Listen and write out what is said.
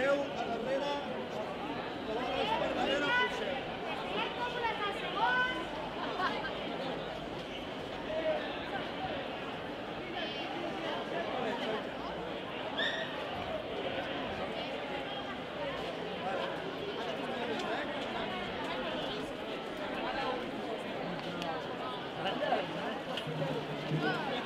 Seu a darrere, vosaltres per darrere puixeu. Gracias.